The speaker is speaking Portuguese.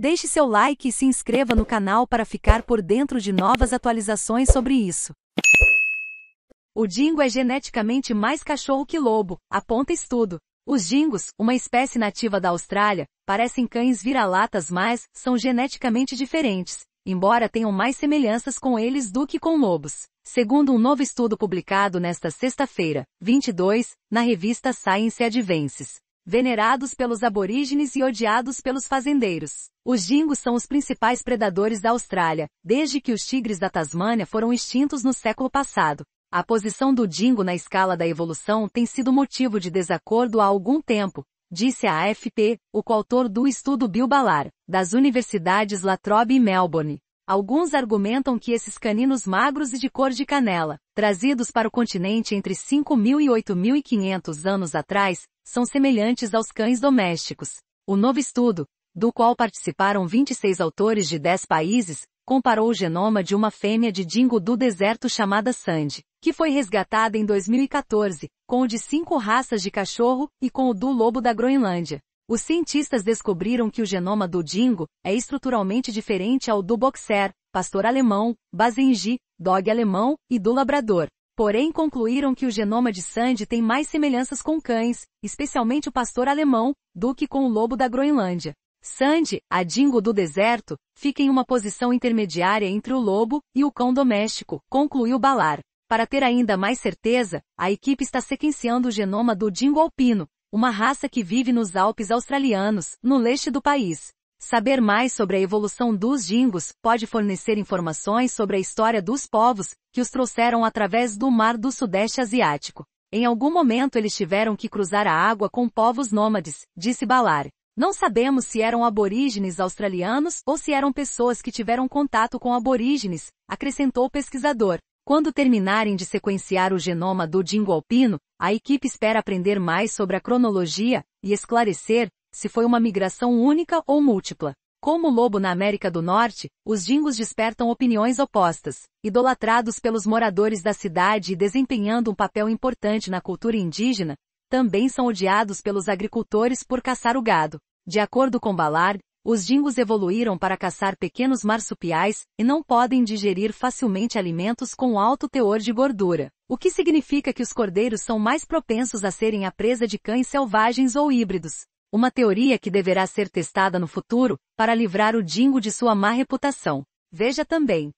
Deixe seu like e se inscreva no canal para ficar por dentro de novas atualizações sobre isso. O dingo é geneticamente mais cachorro que lobo, aponta estudo. Os dingos, uma espécie nativa da Austrália, parecem cães vira-latas mas são geneticamente diferentes, embora tenham mais semelhanças com eles do que com lobos. Segundo um novo estudo publicado nesta sexta-feira, 22, na revista Science Advances venerados pelos aborígenes e odiados pelos fazendeiros. Os dingos são os principais predadores da Austrália, desde que os tigres da Tasmânia foram extintos no século passado. A posição do dingo na escala da evolução tem sido motivo de desacordo há algum tempo, disse a AFP, o coautor do estudo Bill Ballard, das universidades La Trobe e Melbourne. Alguns argumentam que esses caninos magros e de cor de canela, trazidos para o continente entre 5.000 e 8.500 anos atrás, são semelhantes aos cães domésticos. O novo estudo, do qual participaram 26 autores de 10 países, comparou o genoma de uma fêmea de dingo do deserto chamada Sandy, que foi resgatada em 2014, com o de cinco raças de cachorro e com o do lobo da Groenlândia. Os cientistas descobriram que o genoma do dingo é estruturalmente diferente ao do boxer, pastor alemão, basenji, dog alemão e do labrador. Porém concluíram que o genoma de Sandy tem mais semelhanças com cães, especialmente o pastor alemão, do que com o lobo da Groenlândia. Sandy, a dingo do deserto, fica em uma posição intermediária entre o lobo e o cão doméstico, concluiu Balar. Para ter ainda mais certeza, a equipe está sequenciando o genoma do dingo alpino, uma raça que vive nos Alpes australianos, no leste do país. Saber mais sobre a evolução dos dingos pode fornecer informações sobre a história dos povos que os trouxeram através do mar do Sudeste Asiático. Em algum momento eles tiveram que cruzar a água com povos nômades, disse Balar. Não sabemos se eram aborígenes australianos ou se eram pessoas que tiveram contato com aborígenes, acrescentou o pesquisador. Quando terminarem de sequenciar o genoma do dingo alpino, a equipe espera aprender mais sobre a cronologia e esclarecer se foi uma migração única ou múltipla. Como o lobo na América do Norte, os dingos despertam opiniões opostas, idolatrados pelos moradores da cidade e desempenhando um papel importante na cultura indígena, também são odiados pelos agricultores por caçar o gado. De acordo com Ballard, os dingos evoluíram para caçar pequenos marsupiais e não podem digerir facilmente alimentos com alto teor de gordura, o que significa que os cordeiros são mais propensos a serem a presa de cães selvagens ou híbridos. Uma teoria que deverá ser testada no futuro para livrar o dingo de sua má reputação. Veja também